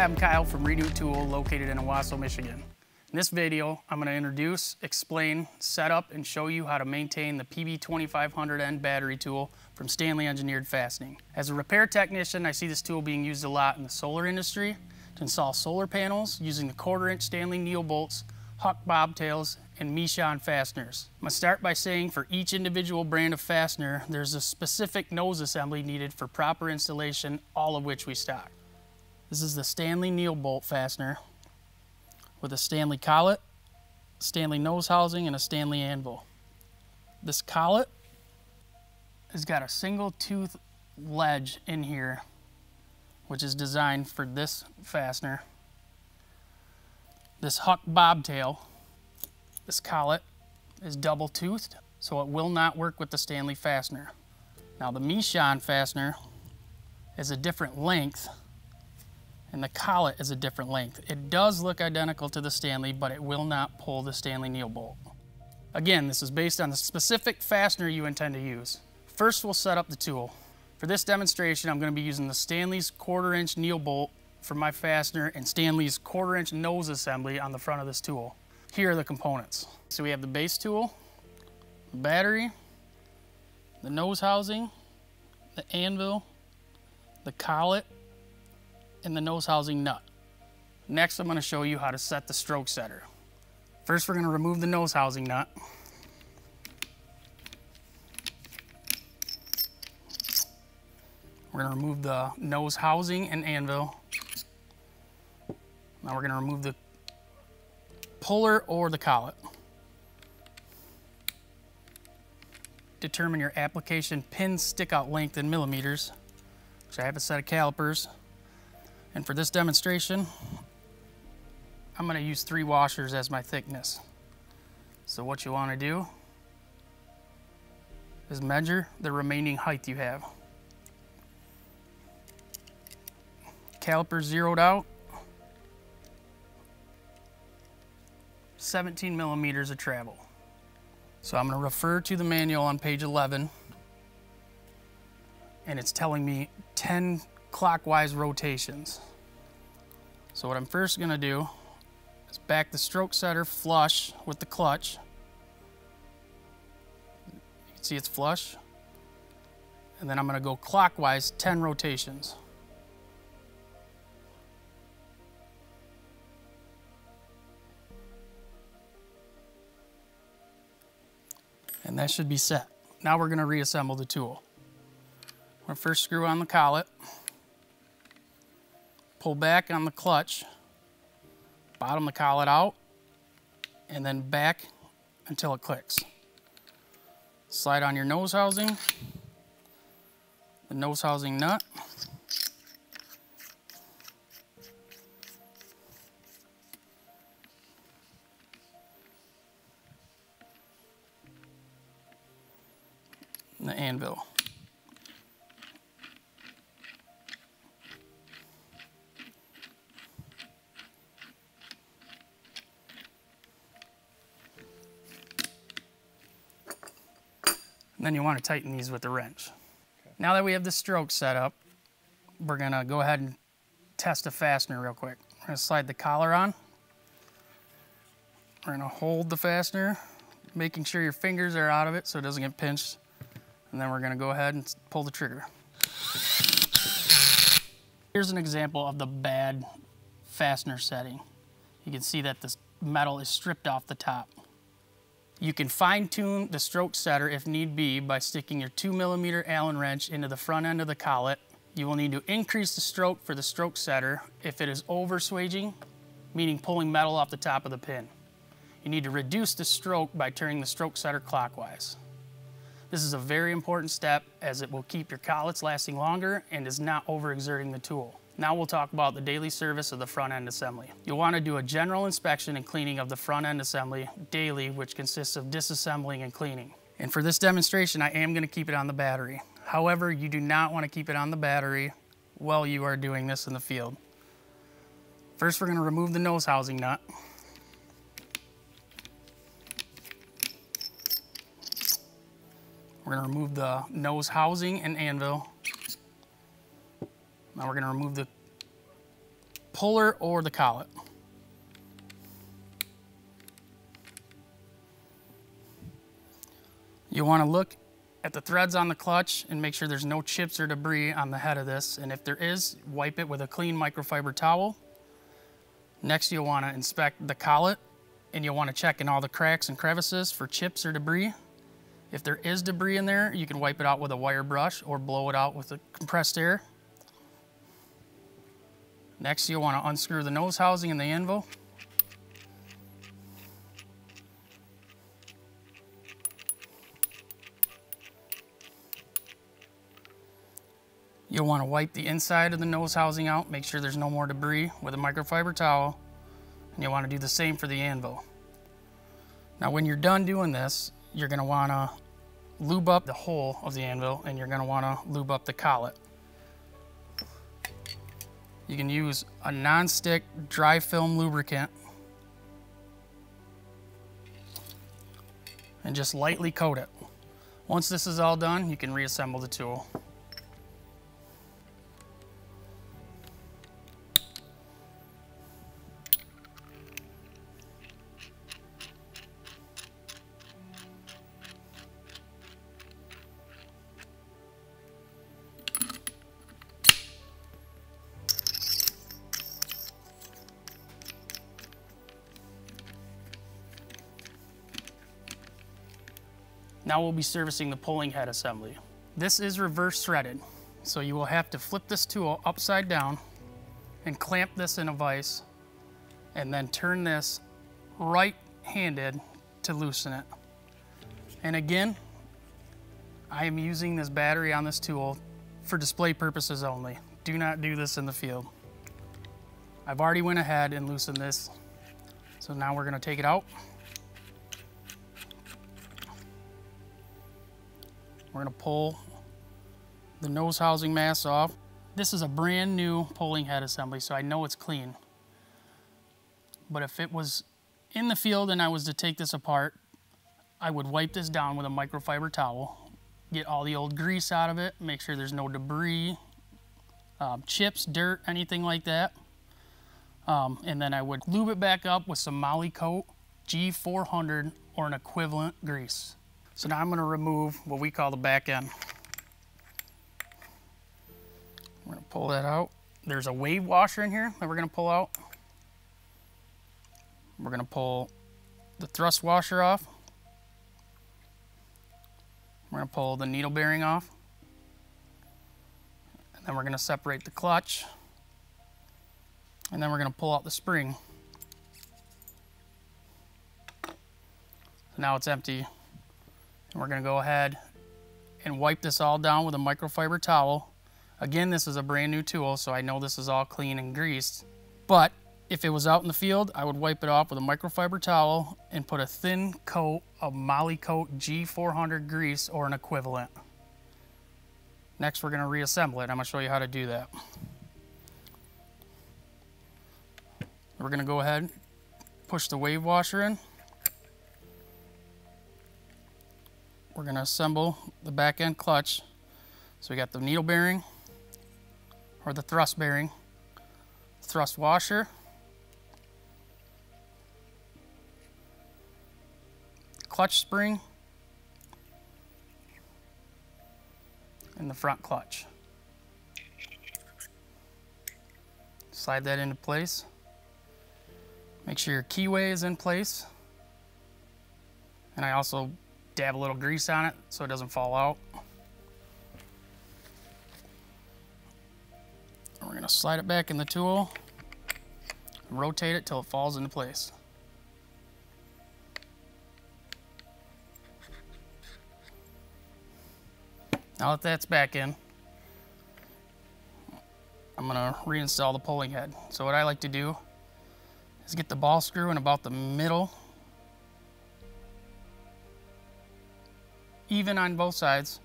I'm Kyle from RePneu Tool located in Owosso, Michigan. In this video, I'm going to introduce, explain, set up, and show you how to maintain the PB2500N battery tool from Stanley Engineered Fastening. As a repair technician, I see this tool being used a lot in the solar industry to install solar panels using the quarter inch Stanley NeoBolts, Huck bobtails, and Michon fasteners. I'm to start by saying for each individual brand of fastener, there's a specific nose assembly needed for proper installation, all of which we stock. This is the Stanley NeoBolt fastener with a Stanley collet, Stanley nose housing, and a Stanley anvil. This collet has got a single tooth ledge in here, which is designed for this fastener. This Huck bobtail, this collet, is double toothed, so it will not work with the Stanley fastener. Now the Michon fastener is a different length and the collet is a different length. It does look identical to the Stanley, but it will not pull the Stanley NeoBolt. Again, this is based on the specific fastener you intend to use. First, we'll set up the tool. For this demonstration, I'm gonna be using the Stanley's quarter inch NeoBolt for my fastener and Stanley's quarter inch nose assembly on the front of this tool. Here are the components. So we have the base tool, the battery, the nose housing, the anvil, the collet, and the nose housing nut. Next, I'm gonna show you how to set the stroke setter. First, we're gonna remove the nose housing nut. We're gonna remove the nose housing and anvil. Now we're gonna remove the puller or the collet. Determine your application pin stickout length in millimeters. So I have a set of calipers. And for this demonstration, I'm gonna use three washers as my thickness. So what you wanna do is measure the remaining height you have. Caliper zeroed out, 17 millimeters of travel. So I'm gonna refer to the manual on page 11 and it's telling me 10 clockwise rotations. So what I'm first gonna do is back the stroke setter flush with the clutch. You can see it's flush. And then I'm gonna go clockwise 10 rotations. And that should be set. Now we're gonna reassemble the tool. Gonna first screw on the collet pull back on the clutch, bottom the collet out, and then back until it clicks. Slide on your nose housing, the nose housing nut, the anvil. Then you want to tighten these with the wrench. Okay. Now that we have the stroke set up, we're gonna go ahead and test the fastener real quick. We're gonna slide the collar on. We're gonna hold the fastener, making sure your fingers are out of it so it doesn't get pinched. And then we're gonna go ahead and pull the trigger. Here's an example of the bad fastener setting. You can see that this metal is stripped off the top. You can fine tune the stroke setter if need be by sticking your two millimeter Allen wrench into the front end of the collet. You will need to increase the stroke for the stroke setter if it is over swaging, meaning pulling metal off the top of the pin. You need to reduce the stroke by turning the stroke setter clockwise. This is a very important step as it will keep your collets lasting longer and is not overexerting the tool. Now we'll talk about the daily service of the front end assembly. You'll want to do a general inspection and cleaning of the front end assembly daily, which consists of disassembling and cleaning. And for this demonstration, I am going to keep it on the battery. However, you do not want to keep it on the battery while you are doing this in the field. First, we're going to remove the nose housing nut. We're to remove the nose housing and anvil. Now we're going to remove the puller or the collet. You want to look at the threads on the clutch and make sure there's no chips or debris on the head of this. And if there is, wipe it with a clean microfiber towel. Next, you'll want to inspect the collet and you'll want to check in all the cracks and crevices for chips or debris. If there is debris in there, you can wipe it out with a wire brush or blow it out with a compressed air. Next, you'll want to unscrew the nose housing and the anvil. You'll want to wipe the inside of the nose housing out, make sure there's no more debris with a microfiber towel. And you'll want to do the same for the anvil. Now when you're done doing this, you're going to want to lube up the hole of the anvil and you're going to want to lube up the collet. You can use a non-stick dry film lubricant and just lightly coat it. Once this is all done, you can reassemble the tool. Now we'll be servicing the pulling head assembly. This is reverse threaded, so you will have to flip this tool upside down and clamp this in a vise and then turn this right-handed to loosen it. And again, I am using this battery on this tool for display purposes only. Do not do this in the field. I've already went ahead and loosened this. So now we're gonna take it out. We're gonna pull the nose housing mass off. This is a brand new pulling head assembly, so I know it's clean. But if it was in the field and I was to take this apart, I would wipe this down with a microfiber towel, get all the old grease out of it, make sure there's no debris, um, chips, dirt, anything like that. Um, and then I would lube it back up with some Molykote G400 or an equivalent grease. So now I'm going to remove what we call the back end. We're going to pull that out. There's a wave washer in here that we're going to pull out. We're going to pull the thrust washer off. We're going to pull the needle bearing off. And then we're going to separate the clutch. And then we're going to pull out the spring. So now it's empty and we're gonna go ahead and wipe this all down with a microfiber towel. Again, this is a brand new tool, so I know this is all clean and greased. But if it was out in the field, I would wipe it off with a microfiber towel and put a thin coat of Molykote G400 grease or an equivalent. Next, we're gonna reassemble it. I'm gonna show you how to do that. We're gonna go ahead, and push the wave washer in. We're going to assemble the back end clutch. So we got the needle bearing or the thrust bearing, thrust washer, clutch spring, and the front clutch. Slide that into place. Make sure your keyway is in place. And I also dab a little grease on it so it doesn't fall out. we're gonna slide it back in the tool, rotate it till it falls into place. Now that that's back in, I'm gonna reinstall the pulling head. So what I like to do is get the ball screw in about the middle even on both sides.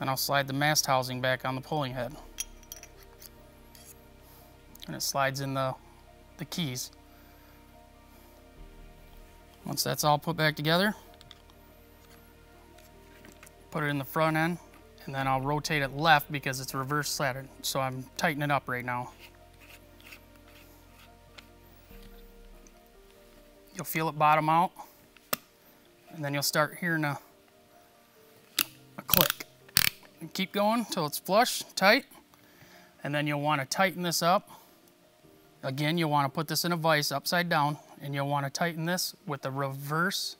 and I'll slide the mast housing back on the pulling head. And it slides in the, the keys. Once that's all put back together, put it in the front end, and then I'll rotate it left because it's reverse slatted. So I'm tightening it up right now. You'll feel it bottom out, and then you'll start hearing a a click. And keep going until it's flush, tight, and then you'll want to tighten this up. Again, you'll want to put this in a vise upside down, and you'll want to tighten this with a reverse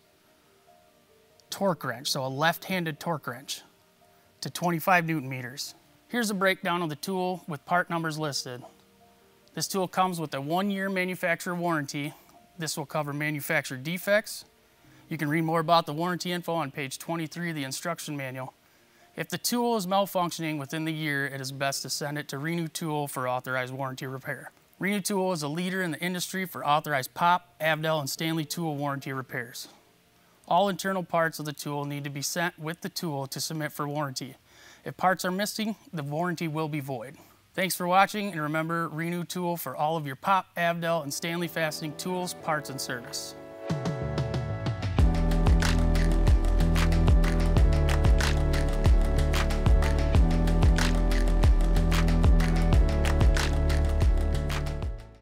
torque wrench, so a left-handed torque wrench to 25 newton meters. Here's a breakdown of the tool with part numbers listed. This tool comes with a one-year manufacturer warranty. This will cover manufacturer defects. You can read more about the warranty info on page 23 of the instruction manual. If the tool is malfunctioning within the year, it is best to send it to RePneu Tool for authorized warranty repair. RePneu Tool is a leader in the industry for authorized POP, Avdel, and Stanley tool warranty repairs. All internal parts of the tool need to be sent with the tool to submit for warranty. If parts are missing, the warranty will be void. Thanks for watching, and remember RePneu Tool for all of your POP, Avdel, and Stanley fastening tools, parts, and service.